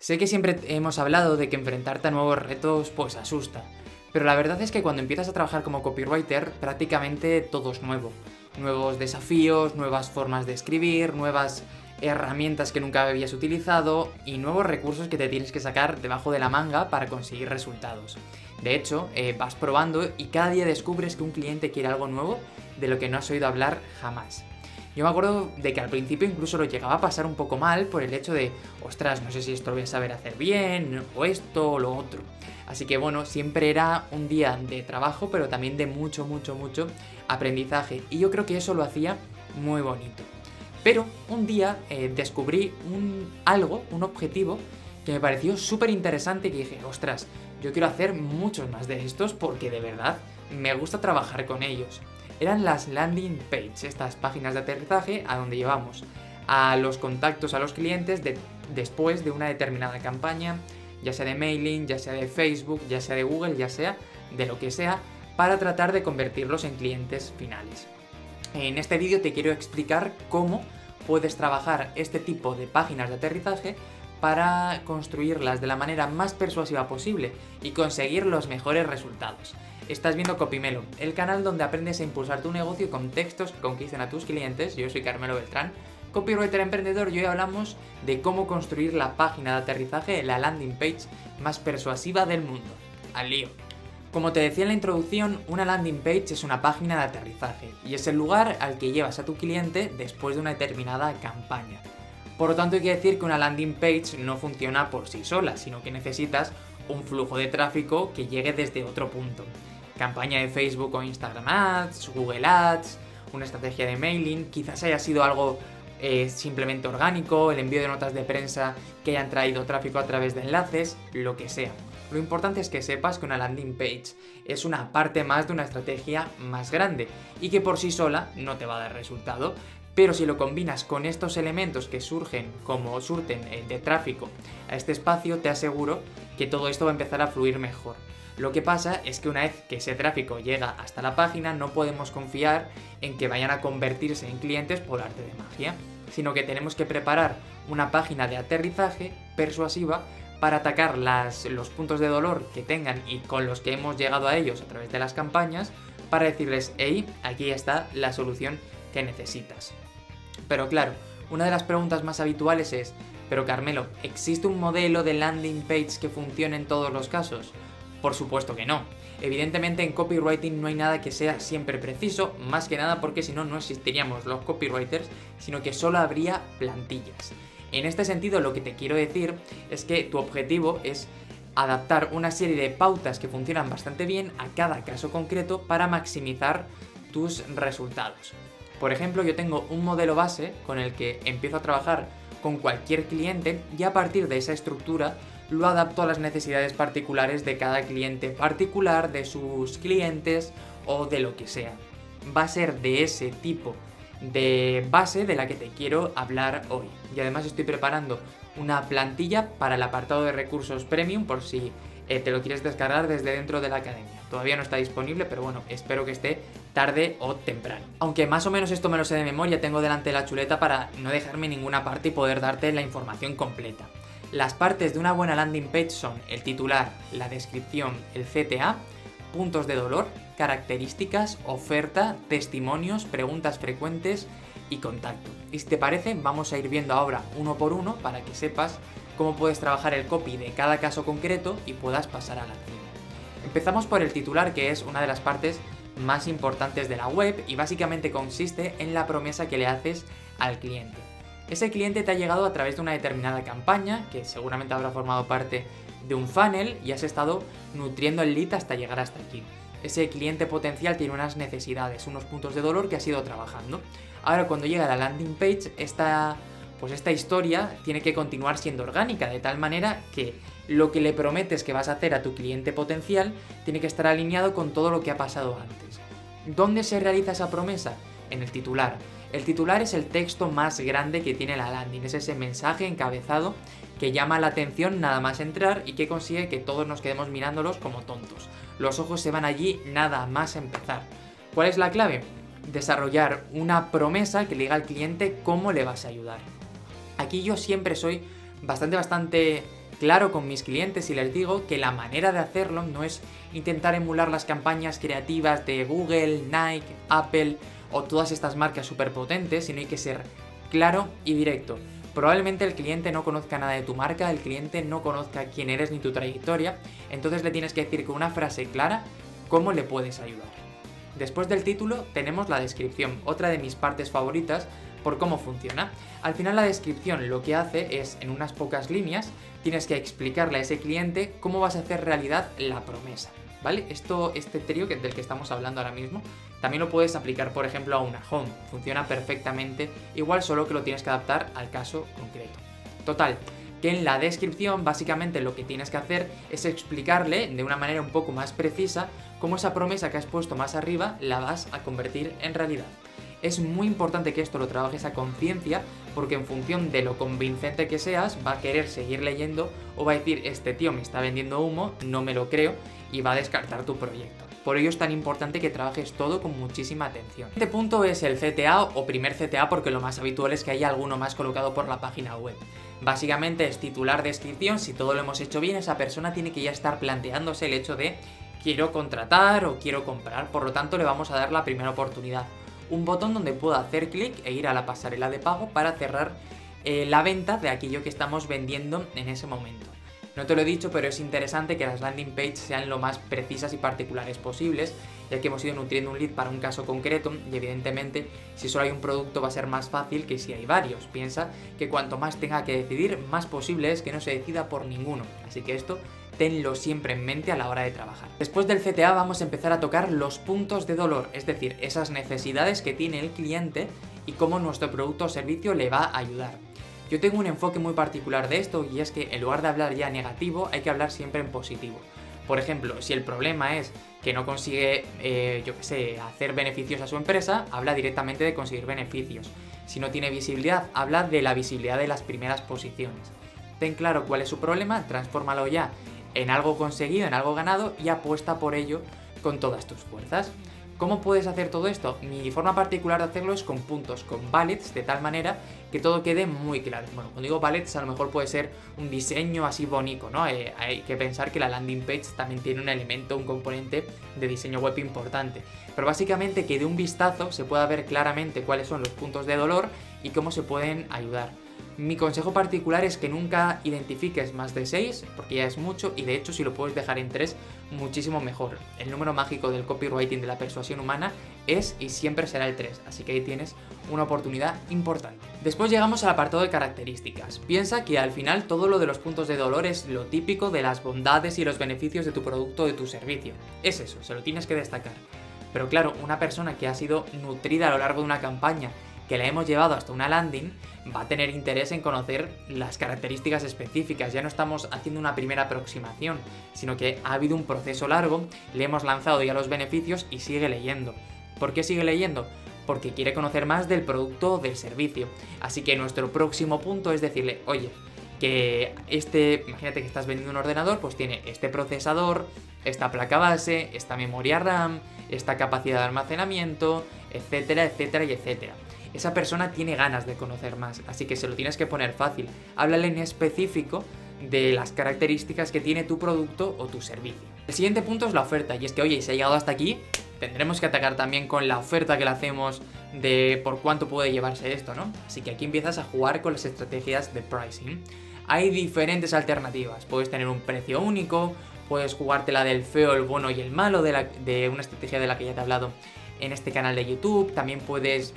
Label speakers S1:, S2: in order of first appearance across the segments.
S1: Sé que siempre hemos hablado de que enfrentarte a nuevos retos pues asusta, pero la verdad es que cuando empiezas a trabajar como copywriter prácticamente todo es nuevo. Nuevos desafíos, nuevas formas de escribir, nuevas herramientas que nunca habías utilizado y nuevos recursos que te tienes que sacar debajo de la manga para conseguir resultados. De hecho, eh, vas probando y cada día descubres que un cliente quiere algo nuevo de lo que no has oído hablar jamás. Yo me acuerdo de que al principio incluso lo llegaba a pasar un poco mal por el hecho de, ostras, no sé si esto lo voy a saber hacer bien, o esto, o lo otro. Así que bueno, siempre era un día de trabajo, pero también de mucho, mucho, mucho aprendizaje. Y yo creo que eso lo hacía muy bonito. Pero un día eh, descubrí un, algo, un objetivo, que me pareció súper interesante y que dije, ostras, yo quiero hacer muchos más de estos porque de verdad me gusta trabajar con ellos. Eran las landing pages, estas páginas de aterrizaje a donde llevamos a los contactos a los clientes después de una determinada campaña, ya sea de mailing, ya sea de Facebook, ya sea de Google, ya sea de lo que sea, para tratar de convertirlos en clientes finales. En este vídeo te quiero explicar cómo puedes trabajar este tipo de páginas de aterrizaje para construirlas de la manera más persuasiva posible y conseguir los mejores resultados. Estás viendo Copimelo, el canal donde aprendes a impulsar tu negocio con textos que conquisten a tus clientes. Yo soy Carmelo Beltrán, copywriter emprendedor y hoy hablamos de cómo construir la página de aterrizaje, la landing page más persuasiva del mundo. Al lío. Como te decía en la introducción, una landing page es una página de aterrizaje y es el lugar al que llevas a tu cliente después de una determinada campaña. Por lo tanto, hay que decir que una landing page no funciona por sí sola, sino que necesitas un flujo de tráfico que llegue desde otro punto. Campaña de Facebook o Instagram Ads, Google Ads, una estrategia de mailing, quizás haya sido algo eh, simplemente orgánico, el envío de notas de prensa que hayan traído tráfico a través de enlaces, lo que sea. Lo importante es que sepas que una landing page es una parte más de una estrategia más grande y que por sí sola no te va a dar resultado, pero si lo combinas con estos elementos que surgen como surten eh, de tráfico a este espacio, te aseguro que todo esto va a empezar a fluir mejor. Lo que pasa es que una vez que ese tráfico llega hasta la página, no podemos confiar en que vayan a convertirse en clientes por arte de magia, sino que tenemos que preparar una página de aterrizaje persuasiva para atacar los puntos de dolor que tengan y con los que hemos llegado a ellos a través de las campañas, para decirles, hey, aquí está la solución que necesitas. Pero claro, una de las preguntas más habituales es, pero Carmelo, ¿existe un modelo de landing page que funcione en todos los casos? Por supuesto que no. Evidentemente en copywriting no hay nada que sea siempre preciso, más que nada porque si no no existiríamos los copywriters, sino que solo habría plantillas. En este sentido lo que te quiero decir es que tu objetivo es adaptar una serie de pautas que funcionan bastante bien a cada caso concreto para maximizar tus resultados. Por ejemplo, yo tengo un modelo base con el que empiezo a trabajar con cualquier cliente y a partir de esa estructura lo adapto a las necesidades particulares de cada cliente particular, de sus clientes o de lo que sea. Va a ser de ese tipo de base de la que te quiero hablar hoy. Y además estoy preparando una plantilla para el apartado de recursos premium por si eh, te lo quieres descargar desde dentro de la academia. Todavía no está disponible, pero bueno, espero que esté tarde o temprano. Aunque más o menos esto me lo sé de memoria, tengo delante la chuleta para no dejarme ninguna parte y poder darte la información completa. Las partes de una buena landing page son el titular, la descripción, el CTA, puntos de dolor, características, oferta, testimonios, preguntas frecuentes y contacto. Y si te parece, vamos a ir viendo ahora uno por uno para que sepas cómo puedes trabajar el copy de cada caso concreto y puedas pasar a la acción. Empezamos por el titular, que es una de las partes más importantes de la web y básicamente consiste en la promesa que le haces al cliente. Ese cliente te ha llegado a través de una determinada campaña, que seguramente habrá formado parte de un funnel y has estado nutriendo el lead hasta llegar hasta aquí. Ese cliente potencial tiene unas necesidades, unos puntos de dolor que has ido trabajando. Ahora cuando llega a la landing page, esta, pues esta historia tiene que continuar siendo orgánica, de tal manera que lo que le prometes que vas a hacer a tu cliente potencial tiene que estar alineado con todo lo que ha pasado antes. ¿Dónde se realiza esa promesa? En el titular. El titular es el texto más grande que tiene la landing, es ese mensaje encabezado que llama la atención nada más entrar y que consigue que todos nos quedemos mirándolos como tontos. Los ojos se van allí nada más empezar. ¿Cuál es la clave? Desarrollar una promesa que le diga al cliente cómo le vas a ayudar. Aquí yo siempre soy bastante, bastante claro con mis clientes y les digo que la manera de hacerlo no es intentar emular las campañas creativas de Google, Nike, Apple o todas estas marcas superpotentes, sino hay que ser claro y directo. Probablemente el cliente no conozca nada de tu marca, el cliente no conozca quién eres ni tu trayectoria, entonces le tienes que decir con una frase clara cómo le puedes ayudar. Después del título tenemos la descripción, otra de mis partes favoritas por cómo funciona. Al final la descripción lo que hace es, en unas pocas líneas, tienes que explicarle a ese cliente cómo vas a hacer realidad la promesa. ¿Vale? Esto, este trío del que estamos hablando ahora mismo, también lo puedes aplicar, por ejemplo, a una home. Funciona perfectamente, igual solo que lo tienes que adaptar al caso concreto. Total, que en la descripción básicamente lo que tienes que hacer es explicarle de una manera un poco más precisa cómo esa promesa que has puesto más arriba la vas a convertir en realidad es muy importante que esto lo trabajes a conciencia porque en función de lo convincente que seas va a querer seguir leyendo o va a decir este tío me está vendiendo humo, no me lo creo y va a descartar tu proyecto. Por ello es tan importante que trabajes todo con muchísima atención. Este punto es el CTA o primer CTA porque lo más habitual es que haya alguno más colocado por la página web. Básicamente es titular descripción, si todo lo hemos hecho bien, esa persona tiene que ya estar planteándose el hecho de quiero contratar o quiero comprar, por lo tanto le vamos a dar la primera oportunidad un botón donde pueda hacer clic e ir a la pasarela de pago para cerrar eh, la venta de aquello que estamos vendiendo en ese momento. No te lo he dicho, pero es interesante que las landing pages sean lo más precisas y particulares posibles, ya que hemos ido nutriendo un lead para un caso concreto y evidentemente si solo hay un producto va a ser más fácil que si hay varios. Piensa que cuanto más tenga que decidir, más posible es que no se decida por ninguno. Así que esto tenlo siempre en mente a la hora de trabajar. Después del CTA vamos a empezar a tocar los puntos de dolor, es decir, esas necesidades que tiene el cliente y cómo nuestro producto o servicio le va a ayudar. Yo tengo un enfoque muy particular de esto y es que en lugar de hablar ya negativo hay que hablar siempre en positivo. Por ejemplo, si el problema es que no consigue, eh, yo qué sé, hacer beneficios a su empresa, habla directamente de conseguir beneficios. Si no tiene visibilidad, habla de la visibilidad de las primeras posiciones. Ten claro cuál es su problema, transfórmalo ya en algo conseguido, en algo ganado y apuesta por ello con todas tus fuerzas. ¿Cómo puedes hacer todo esto? Mi forma particular de hacerlo es con puntos, con ballets, de tal manera que todo quede muy claro. Bueno, cuando digo ballets a lo mejor puede ser un diseño así bonito, ¿no? Eh, hay que pensar que la landing page también tiene un elemento, un componente de diseño web importante. Pero básicamente que de un vistazo se pueda ver claramente cuáles son los puntos de dolor y cómo se pueden ayudar. Mi consejo particular es que nunca identifiques más de 6, porque ya es mucho, y de hecho si lo puedes dejar en 3, muchísimo mejor. El número mágico del copywriting de la persuasión humana es y siempre será el 3, así que ahí tienes una oportunidad importante. Después llegamos al apartado de características. Piensa que al final todo lo de los puntos de dolor es lo típico de las bondades y los beneficios de tu producto o de tu servicio. Es eso, se lo tienes que destacar. Pero claro, una persona que ha sido nutrida a lo largo de una campaña que la hemos llevado hasta una landing, va a tener interés en conocer las características específicas. Ya no estamos haciendo una primera aproximación, sino que ha habido un proceso largo, le hemos lanzado ya los beneficios y sigue leyendo. ¿Por qué sigue leyendo? Porque quiere conocer más del producto o del servicio. Así que nuestro próximo punto es decirle, oye, que este, imagínate que estás vendiendo un ordenador, pues tiene este procesador, esta placa base, esta memoria RAM, esta capacidad de almacenamiento, etcétera, etcétera y etcétera esa persona tiene ganas de conocer más, así que se lo tienes que poner fácil. Háblale en específico de las características que tiene tu producto o tu servicio. El siguiente punto es la oferta, y es que, oye, si ha llegado hasta aquí, tendremos que atacar también con la oferta que le hacemos de por cuánto puede llevarse esto, ¿no? Así que aquí empiezas a jugar con las estrategias de pricing. Hay diferentes alternativas, puedes tener un precio único, puedes jugarte la del feo, el bueno y el malo de, de una estrategia de la que ya te he hablado en este canal de YouTube, también puedes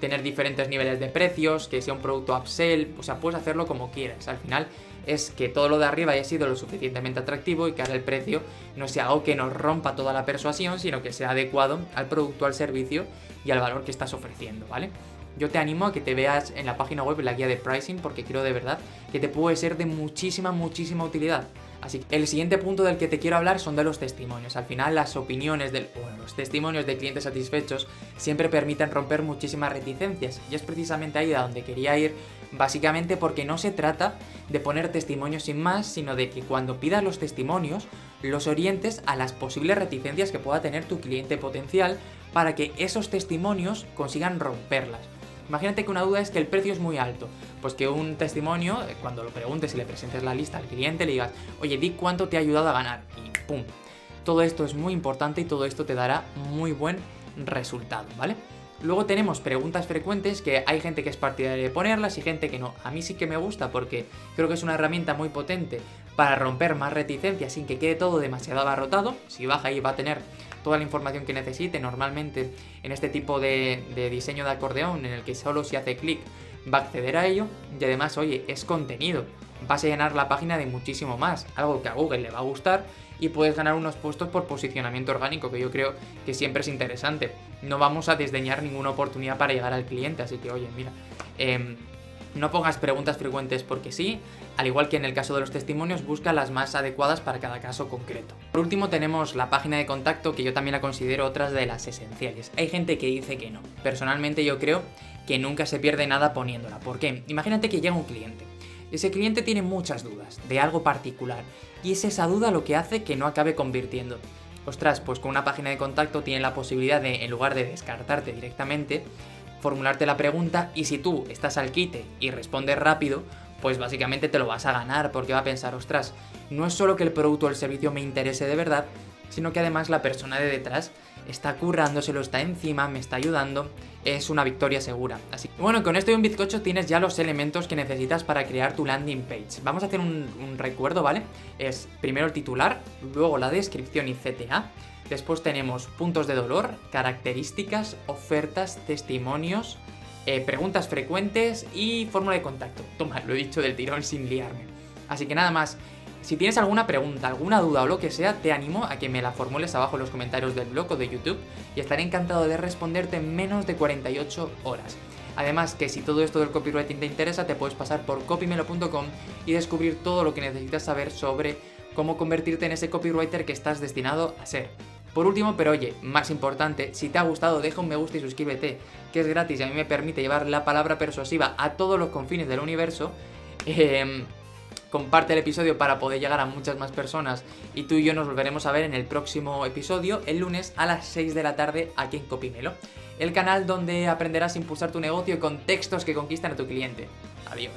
S1: tener diferentes niveles de precios, que sea un producto upsell, o sea, puedes hacerlo como quieras. Al final es que todo lo de arriba haya sido lo suficientemente atractivo y que ahora el precio no sea algo que nos rompa toda la persuasión, sino que sea adecuado al producto, al servicio y al valor que estás ofreciendo, ¿vale? Yo te animo a que te veas en la página web la guía de pricing porque creo de verdad que te puede ser de muchísima, muchísima utilidad. Así que el siguiente punto del que te quiero hablar son de los testimonios. Al final las opiniones del, los testimonios de clientes satisfechos siempre permiten romper muchísimas reticencias y es precisamente ahí a donde quería ir, básicamente porque no se trata de poner testimonios sin más, sino de que cuando pidas los testimonios los orientes a las posibles reticencias que pueda tener tu cliente potencial para que esos testimonios consigan romperlas. Imagínate que una duda es que el precio es muy alto. Pues que un testimonio, eh, cuando lo preguntes y le presentes la lista al cliente, le digas, oye, di cuánto te ha ayudado a ganar. Y ¡pum! Todo esto es muy importante y todo esto te dará muy buen resultado, ¿vale? Luego tenemos preguntas frecuentes que hay gente que es partidaria de ponerlas y gente que no. A mí sí que me gusta porque creo que es una herramienta muy potente para romper más reticencias sin que quede todo demasiado abarrotado. Si baja ahí va a tener toda la información que necesite. Normalmente en este tipo de, diseño de acordeón en el que solo si hace clic va a acceder a ello. Y además, oye, es contenido. Vas a llenar la página de muchísimo más. Algo que a Google le va a gustar y puedes ganar unos puestos por posicionamiento orgánico, que yo creo que siempre es interesante. No vamos a desdeñar ninguna oportunidad para llegar al cliente, así que oye, mira, em, no pongas preguntas frecuentes porque sí, al igual que en el caso de los testimonios, busca las más adecuadas para cada caso concreto. Por último tenemos la página de contacto que yo también la considero otras de las esenciales. Hay gente que dice que no. Personalmente yo creo que nunca se pierde nada poniéndola. ¿Por qué? Imagínate que llega un cliente ese cliente tiene muchas dudas de algo particular y es esa duda lo que hace que no acabe convirtiendo. Ostras, pues con una página de contacto tiene la posibilidad de, en lugar de descartarte directamente, formularte la pregunta y si tú estás al quite y respondes rápido, pues básicamente te lo vas a ganar porque va a pensar, ostras, no es solo que el producto o el servicio me interese de verdad, sino que además la persona de detrás está currándoselo, está encima, me está ayudando, es una victoria segura. Así que bueno, con esto y un bizcocho tienes ya los elementos que necesitas para crear tu landing page. Vamos a hacer un, recuerdo, ¿vale? Es primero el titular, luego la descripción y CTA, después tenemos puntos de dolor, características, ofertas, testimonios, eh, preguntas frecuentes y fórmula de contacto. Toma, lo he dicho del tirón sin liarme. Así que nada más, si tienes alguna pregunta, alguna duda o lo que sea, te animo a que me la formules abajo en los comentarios del blog o de YouTube y estaré encantado de responderte en menos de 48 horas. Además que si todo esto del copywriting te interesa, te puedes pasar por copymelo.com y descubrir todo lo que necesitas saber sobre cómo convertirte en ese copywriter que estás destinado a ser. Por último, pero oye, más importante, si te ha gustado, deja un me gusta y suscríbete, que es gratis y a mí me permite llevar la palabra persuasiva a todos los confines del universo. Eh, comparte el episodio para poder llegar a muchas más personas y tú y yo nos volveremos a ver en el próximo episodio el lunes a las 6 de la tarde aquí en Copimelo, el canal donde aprenderás a impulsar tu negocio con textos que conquistan a tu cliente. Adiós.